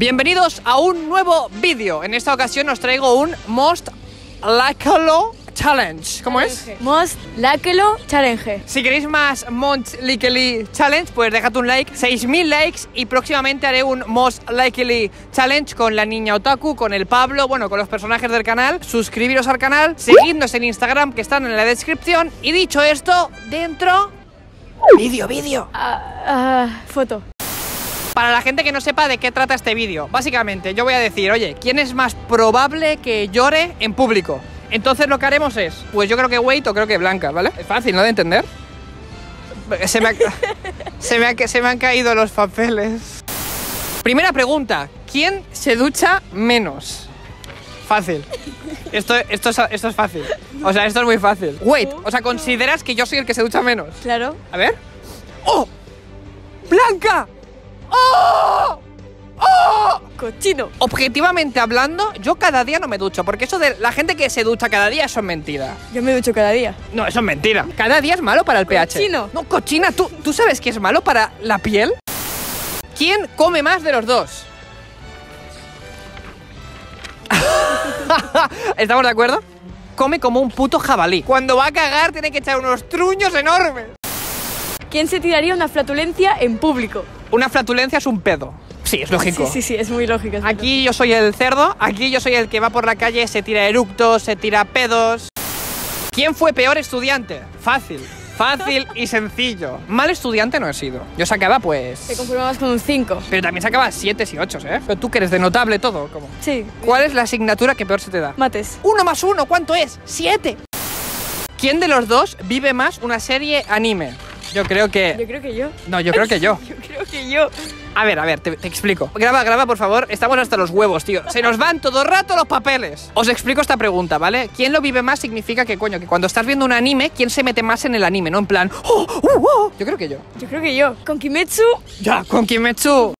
Bienvenidos a un nuevo vídeo. En esta ocasión os traigo un Most Likely Challenge. ¿Cómo es? Most Likely Challenge. Si queréis más Most Likely Challenge, pues dejad un like. 6.000 likes y próximamente haré un Most Likely Challenge con la niña Otaku, con el Pablo, bueno, con los personajes del canal. Suscribiros al canal, seguidnos en Instagram que están en la descripción. Y dicho esto, dentro... Vídeo, vídeo. Ah, ah, foto. Para la gente que no sepa de qué trata este vídeo, básicamente yo voy a decir, oye, ¿quién es más probable que llore en público? Entonces lo que haremos es, pues yo creo que Wait o creo que Blanca, ¿vale? Es fácil, ¿no? De entender. Se me, ha- se me ha- se me han caído los papeles. Primera pregunta, ¿quién se ducha menos? Fácil. Esto, esto, es, esto es fácil. O sea, esto es muy fácil. Wait, o sea, ¿consideras que yo soy el que se ducha menos? Claro. A ver. ¡Oh! ¡Blanca! ¡Oh! ¡Oh! Cochino. Objetivamente hablando, yo cada día no me ducho, porque eso de la gente que se ducha cada día, eso es mentira. Yo me ducho cada día. No, eso es mentira. Cada día es malo para el pH. Cochino. No, cochina, ¿tú, ¿tú sabes que es malo para la piel? ¿Quién come más de los dos? ¿Estamos de acuerdo? Come como un puto jabalí. Cuando va a cagar tiene que echar unos truños enormes. ¿Quién se tiraría una flatulencia en público? Una flatulencia es un pedo. Sí, es lógico. Sí, sí, sí, es muy lógico. es muy Aquí yo soy el cerdo, aquí yo soy el que va por la calle, se tira eructos, se tira pedos. ¿Quién fue peor estudiante? Fácil, fácil y sencillo. Mal estudiante no he sido. Yo sacaba pues... Te conformabas con un 5. Pero también sacaba 7 y 8, ¿eh? Pero tú que eres de notable todo, ¿cómo? Sí. ¿Cuál es la asignatura que peor se te da? Mates. Uno más uno, ¿cuánto es? ¡Siete! ¿Quién de los dos vive más una serie anime? Yo creo Yo que... creo que yo. No, yo creo que yo. Yo creo que yo. A ver, a ver, te, te explico. Graba, graba, por favor. Estamos hasta los huevos, tío. Se nos van todo el rato los papeles. Os explico esta pregunta, ¿vale? ¿Quién lo vive más significa que, coño, que cuando estás viendo un anime, ¿quién se mete más en el anime? No en plan, ¡oh, uh, oh! Yo creo que yo. Yo creo que yo. Con Kimetsu. Ya, con Kimetsu.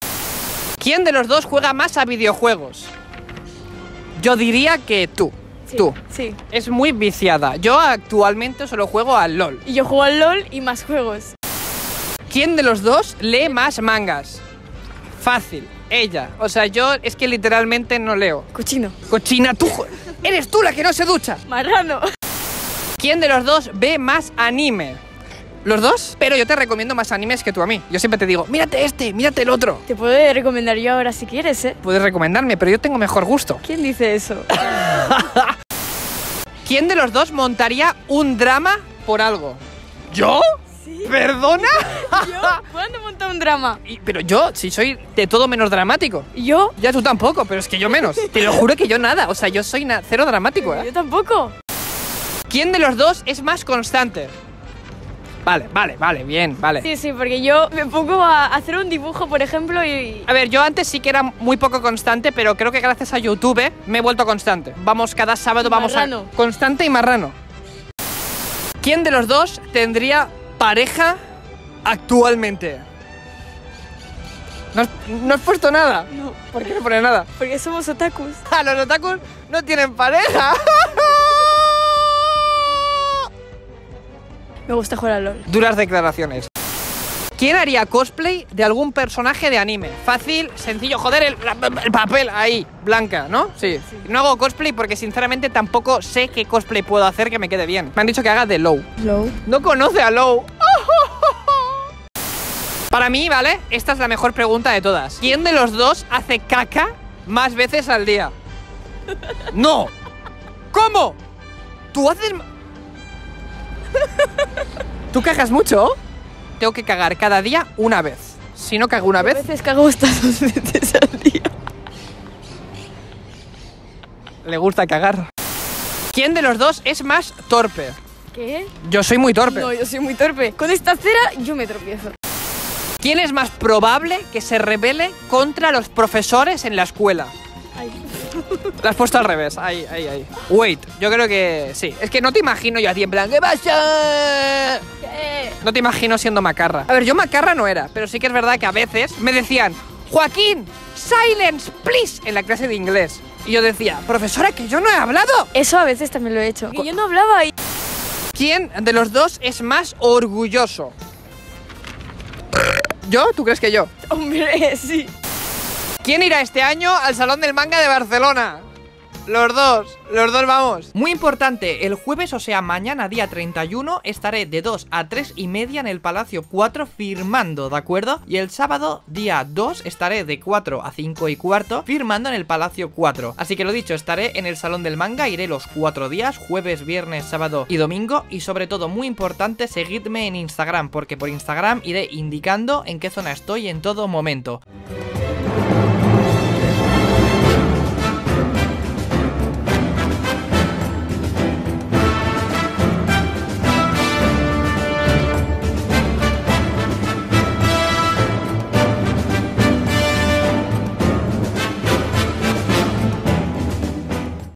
¿Quién de los dos juega más a videojuegos? Yo diría que tú. Sí, Tú. Sí. Es muy viciada. Yo actualmente solo juego al LOL. Y yo juego al LOL y más juegos. ¿Quién de los dos lee más mangas? Fácil. Ella. O sea, yo es que literalmente no leo. Cochino. Cochina, tú. Eres tú la que no se ducha. Marrano. ¿Quién de los dos ve más anime? ¿Los dos? Pero yo te recomiendo más animes que tú a mí. Yo siempre te digo, mírate este, mírate el otro. Te puedo recomendar yo ahora si quieres, ¿eh? Puedes recomendarme, pero yo tengo mejor gusto. ¿Quién dice eso? ¿Quién de los dos montaría un drama por algo? ¿Yo? Sí. ¿Perdona? ¿Yo? ¿Cuándo monta un drama? Y- pero yo, si soy de todo menos dramático. ¿Y yo? Ya tú tampoco, pero es que yo menos. Te lo juro que yo nada. O sea, yo soy cero dramático, Yo ¿eh? tampoco. ¿Quién de los dos es más constante? Vale, vale, vale, bien, vale. Sí, sí, porque yo me pongo a hacer un dibujo, por ejemplo, y... A ver, yo antes sí que era muy poco constante, pero creo que gracias a YouTube me he vuelto constante. Vamos, cada sábado vamos Marrano. a... Constante y marrano. ¿Quién de los dos tendría pareja actualmente? No has, no has puesto nada. No, ¿Por qué no pones nada? porque somos otakus. Ah, los otakus no tienen pareja. Me gusta jugar al LOL. Duras declaraciones. ¿Quién haría cosplay de algún personaje de anime? Fácil, sencillo, joder, el, papel ahí, blanca, ¿no? Sí. No hago cosplay porque sinceramente tampoco sé qué cosplay puedo hacer que me quede bien. Me han dicho que haga de Low. Low. No conoce a Low. Para mí, ¿vale? Esta es la mejor pregunta de todas. ¿Quién de los dos hace caca más veces al día? No. ¿Cómo? ¿Tú haces... ¿Tú cagas mucho? Tengo que cagar cada día una vez. Si no cago una A vez, veces cago hasta dos veces al día. le gusta cagar. ¿Quién de los dos es más torpe? ¿Qué? Yo soy muy torpe. No, yo soy muy torpe. Con esta cera yo me tropiezo. ¿Quién es más probable que se rebele contra los profesores en la escuela? La has puesto al revés. Ahí, ahí, ahí. Wait, yo creo que sí. Es que no te imagino yo a ti en plan, ¿qué pasa? ¿Qué? No te imagino siendo macarra. A ver, yo macarra no era, pero sí que es verdad que a veces me decían, Joaquín, silence, please, en la clase de inglés. Y yo decía, profesora, que yo no he hablado. Eso a veces también lo he hecho. Que yo no hablaba y... ¿Quién de los dos es más orgulloso? ¿Yo? ¿Tú crees que yo? Hombre, sí. ¿Quién irá este año al Salón del Manga de Barcelona? Los dos, los dos vamos Muy importante, el jueves, o sea mañana día 31 Estaré de 2 a 3 y media en el Palacio 4 firmando, ¿de acuerdo? Y el sábado día 2 estaré de 4 a 5 y cuarto firmando en el Palacio 4 Así que lo dicho, estaré en el Salón del Manga Iré los 4 días, jueves, viernes, sábado y domingo Y sobre todo, muy importante, seguidme en Instagram Porque por Instagram iré indicando en qué zona estoy en todo momento